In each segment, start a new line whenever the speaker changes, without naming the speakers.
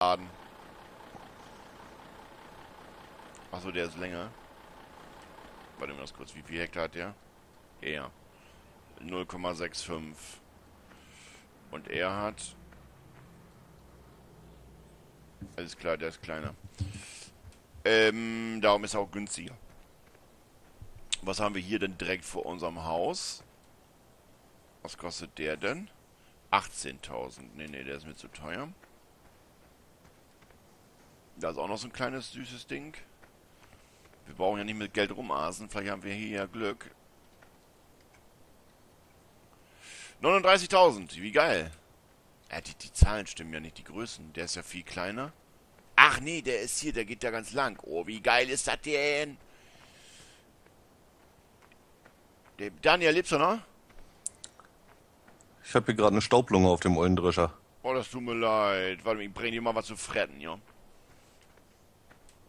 laden. Achso, der ist länger. Warte mal kurz, wie viel Hektar hat der? Er. 0,65. Und er hat... Alles klar, der ist kleiner. Ähm, darum ist er auch günstiger. Was haben wir hier denn direkt vor unserem Haus? Was kostet der denn? 18.000. Nee, nee, der ist mir zu teuer. Da ist auch noch so ein kleines süßes Ding. Wir brauchen ja nicht mit Geld rumasen. Vielleicht haben wir hier ja Glück. 39.000. Wie geil. Ja, die, die Zahlen stimmen ja nicht, die Größen. Der ist ja viel kleiner. Ach nee, der ist hier, der geht ja ganz lang. Oh, wie geil ist das denn? Der Daniel, lebst du noch?
Ich habe hier gerade eine Staublunge auf dem Eulendrescher.
Oh, das tut mir leid. Warte, ich bring dir mal was zu fretten, ja.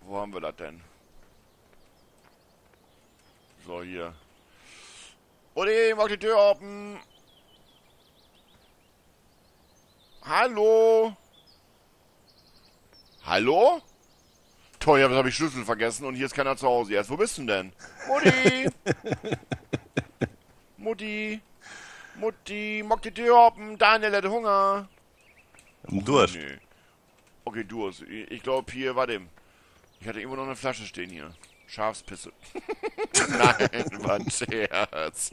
Wo haben wir das denn? So, hier. Uli, mach die Tür offen. Hallo? Hallo? Toll, jetzt habe ich Schlüssel vergessen und hier ist keiner zu Hause. Jetzt, wo bist du denn? Mutti! Mutti! Mutti, mock die Tür offen. Daniel hat Hunger.
Durst.
Nee. Okay, Durst. Ich, ich glaube hier, warte. Ich hatte irgendwo noch eine Flasche stehen hier. Schafspisse. Nein, war ein Scherz.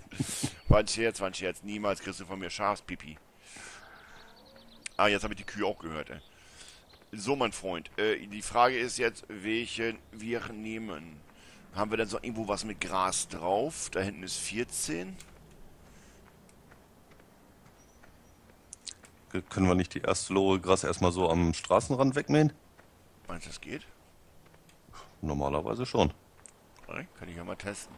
War ein Scherz, war ein Scherz. Niemals kriegst du von mir Schafspipi. Ah, jetzt habe ich die Kühe auch gehört, ey. So, mein Freund. Äh, die Frage ist jetzt, welchen wir nehmen. Haben wir denn so irgendwo was mit Gras drauf? Da hinten ist 14.
Können wir nicht die erste Lore Gras erstmal so am Straßenrand wegmähen?
Meinst du, das geht?
Normalerweise schon.
Kann ich ja mal testen.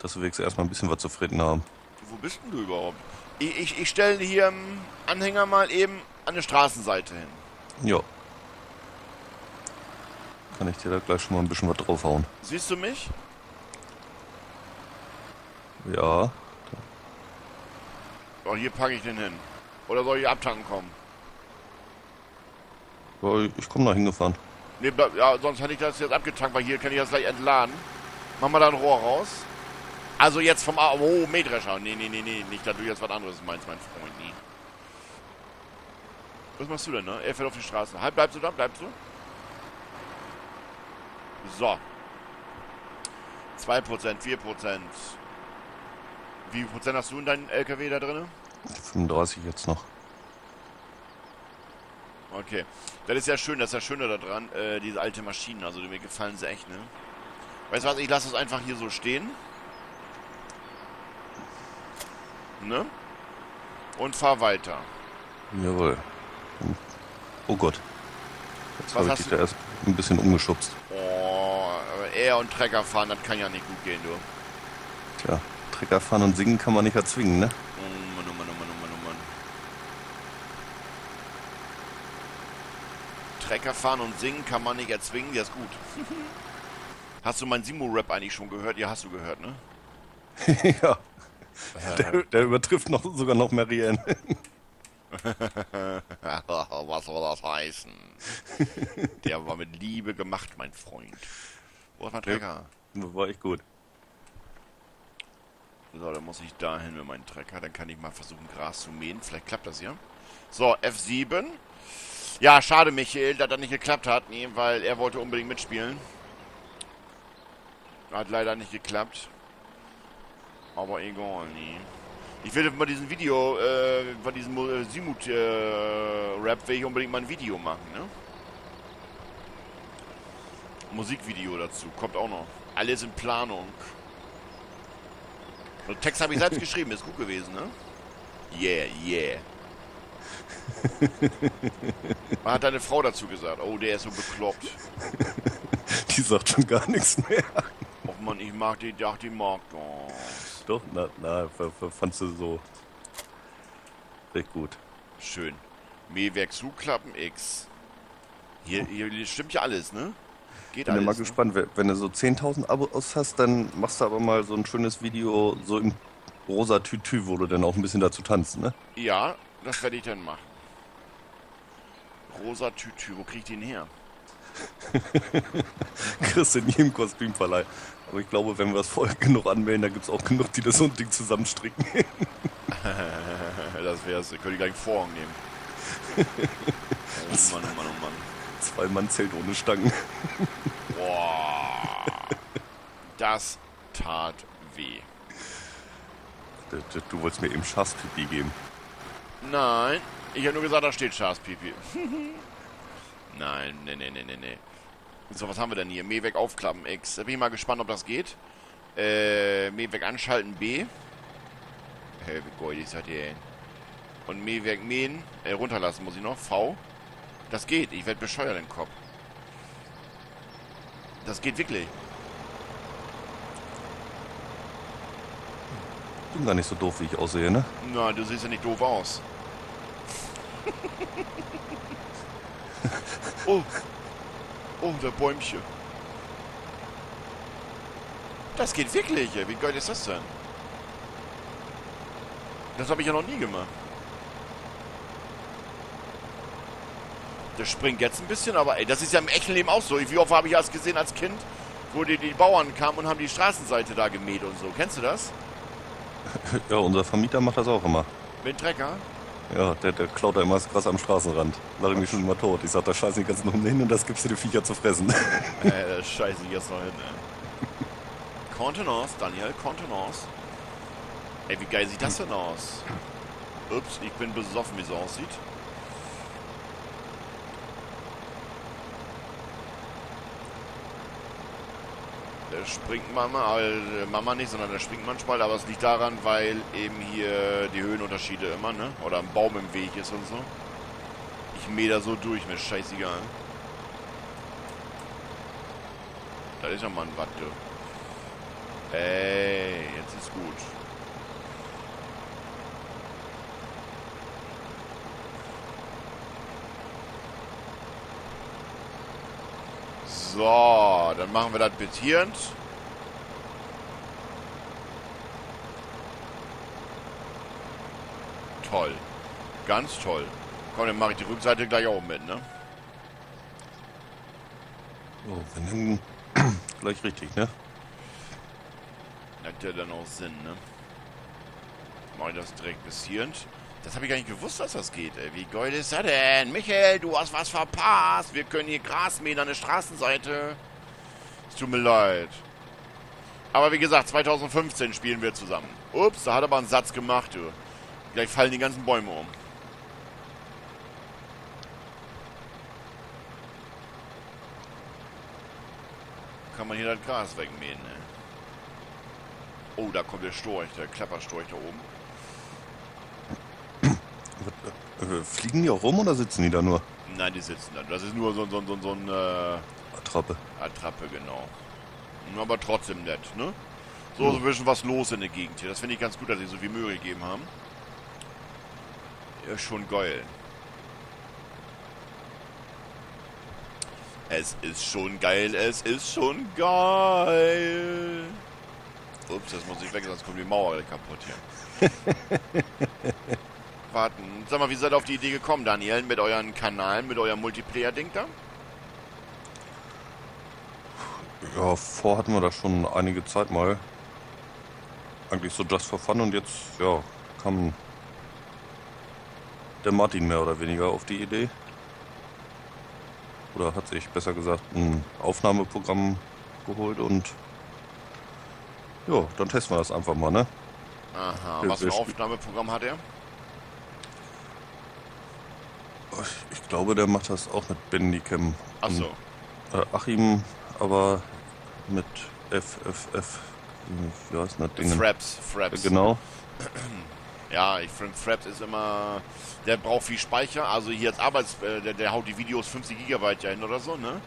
Dass wir wenigstens erstmal ein bisschen was zu fritten haben.
Wo bist denn du überhaupt? Ich, ich, ich stelle hier einen Anhänger mal eben an der Straßenseite hin.
Ja. Kann ich dir da gleich schon mal ein bisschen was draufhauen?
Siehst du mich?
Ja.
Oh, hier packe ich den hin. Oder soll ich abtanken kommen?
Ja ich komme da hingefahren.
Nee, bleib, ja, sonst hätte ich das jetzt abgetankt, weil hier kann ich das gleich entladen. Machen wir da ein Rohr raus. Also jetzt vom... A oh, Mähdrescher. Nee, nee, nee, nee. Nicht, dass du jetzt was anderes meinst, mein Freund. Nee. Was machst du denn, ne? Er fährt auf die Straße. Halt, bleibst du da? Bleibst du? So. 2%, 4%. Wie viel Prozent hast du in deinem LKW da drin?
35 jetzt noch.
Okay. Das ist ja schön, das ist ja Schöne daran, äh, diese alte Maschinen. Also mir gefallen sie echt, ne? Weißt du was, ich lasse es einfach hier so stehen. Ne? Und fahr weiter.
Jawohl. Oh Gott. Jetzt habe ich dich da erst ein bisschen umgeschubst.
Oh, er und Trecker fahren, das kann ja nicht gut gehen, du.
Tja, Trecker fahren und singen kann man nicht erzwingen, ne?
Oh Mann, oh Mann, oh Mann, oh Mann, oh Mann. Trecker fahren und singen kann man nicht erzwingen, der ist gut. Hast du meinen Simo-Rap eigentlich schon gehört? Ja, hast du gehört, ne?
ja. Der, der übertrifft noch sogar noch Marianne.
Was soll das heißen? Der war mit Liebe gemacht, mein Freund. Wo ist mein Trecker?
War echt gut.
So, dann muss ich dahin mit meinem Trecker. Dann kann ich mal versuchen, Gras zu mähen. Vielleicht klappt das ja. So, F7. Ja, schade, Michael, dass das nicht geklappt hat. Nee, weil er wollte unbedingt mitspielen. Hat leider nicht geklappt. Aber egal, nee. Ich will mal diesen Video, äh, von diesem äh, Simut, äh, will ich unbedingt mal ein Video machen, ne? Musikvideo dazu, kommt auch noch. Alles in Planung. Den Text habe ich selbst geschrieben, ist gut gewesen, ne? Yeah, yeah. Was hat deine Frau dazu gesagt? Oh, der ist so bekloppt.
Die sagt schon gar nichts mehr.
Och man, ich mag die, ach, die mag das.
Doch, na, na, fandst du so. Recht gut.
Schön. Mähwerk zuklappen, X. Hier, hier stimmt ja alles, ne? Geht
Bin
alles.
mal
ne?
gespannt, wenn- wenn du so 10.000 Abos hast, dann machst du aber mal so ein schönes Video so im rosa Tütü, wo du dann auch ein bisschen dazu tanzt, ne?
Ja, Das werde ich dann machen. Rosa Tütü, wo krieg ich den her?
Chris in jedem Kostümverleih. Aber ich glaube, wenn wir das voll genug anmelden, da gibt es auch genug, die das so ein Ding zusammenstricken.
das wär's. Könnte ich gleich einen Vorhang nehmen. Oh Mann, oh Mann, oh Mann.
Zwei Mann zählt ohne Stangen.
Boah. Das tat weh.
Du, du wolltest mir eben Schafspipi geben.
Nein, ich habe nur gesagt, da steht Schafspipi. Nein, nee, nee, nee, nee, nee. So, was haben wir denn hier? Mähwerk aufklappen X. Da bin ich mal gespannt, ob das geht. Äh, Mähwerk anschalten B. Hey, wie goldig seid ihr, ey. Und Mähwerk mähen. Äh, runterlassen muss ich noch. V. Das geht. Ich werde bescheuert im Kopf. Das geht wirklich.
Bin gar nicht so doof, wie ich aussehe, ne?
Nein, du siehst ja nicht doof aus. Oh. Oh, der Bäumchen. Das geht wirklich. Wie geil ist das denn? Das habe ich ja noch nie gemacht. Der springt jetzt ein bisschen, aber ey, das ist ja im echten Leben auch so. Wie oft habe ich das gesehen als Kind, wo die, die Bauern kamen und haben die Straßenseite da gemäht und so. Kennst du das?
Ja, unser Vermieter macht das auch immer.
Mit Trecker?
Ja, der, der klaut da immer das Gras am Straßenrand. Lache mich schon immer tot. Ich sag, da scheiße ich ganz noch hin und das gibst du den Viecher zu fressen.
äh, das scheiße ich jetzt noch hin, ey. Contenance, Daniel, Contenance. Ey, wie geil sieht das denn aus? Ups, ich bin besoffen, wie es aussieht. Springt Mama, äh, nicht, sondern der springt manchmal, aber es liegt daran, weil eben hier die Höhenunterschiede immer, ne? Oder ein Baum im Weg ist und so. Ich mähe da so durch, mir scheißegal. Da ist ja mal ein Watt, du. Ey, jetzt ist gut. So, dann machen wir das bittierend. Toll. Ganz toll. Komm, dann mache ich die Rückseite gleich auch mit, ne?
So, wenn dann gleich richtig, ne?
Hat ja dann auch Sinn, ne? Mache ich das direkt bittierend. Das habe ich gar nicht gewusst, dass das geht, ey. Wie geil ist das denn? Michael, du hast was verpasst. Wir können hier Gras mähen an der Straßenseite. Es tut mir leid. Aber wie gesagt, 2015 spielen wir zusammen. Ups, da hat aber einen Satz gemacht, du. Gleich fallen die ganzen Bäume um. Kann man hier das Gras wegmähen, ne? Oh, da kommt der Storch, der Klapperstorch da oben.
Äh, fliegen die auch rum oder sitzen die da nur?
Nein, die sitzen da. Das ist nur so, so, so, so ein... Äh,
Attrappe.
Attrappe, genau. Aber trotzdem nett, ne? So, so ein bisschen was los in der Gegend hier. Das finde ich ganz gut, dass sie so viel Mühe gegeben haben. Ja, schon geil. Es ist schon geil, es ist schon geil. Ups, das muss ich weg, sonst kommt die Mauer kaputt hier. Warten. Sag mal, wie seid ihr auf die Idee gekommen, Daniel, mit euren Kanalen, mit eurem Multiplayer-Ding da?
Ja, vor hatten wir das schon einige Zeit mal. Eigentlich so just for fun und jetzt, ja, kam der Martin mehr oder weniger auf die Idee. Oder hat sich besser gesagt ein Aufnahmeprogramm geholt und ja, dann testen wir das einfach mal, ne?
Aha, was für ein Aufnahmeprogramm hat er?
Ich glaube, der macht das auch mit Bandicam.
Achso.
Äh, Achim, aber mit FFF. Wie heißt das Ding?
Fraps, Fraps.
Genau.
Ja, ich finde, Fraps ist immer. Der braucht viel Speicher. Also hier als Arbeits. Äh, der, der haut die Videos 50 Gigabyte ja hin oder so, ne?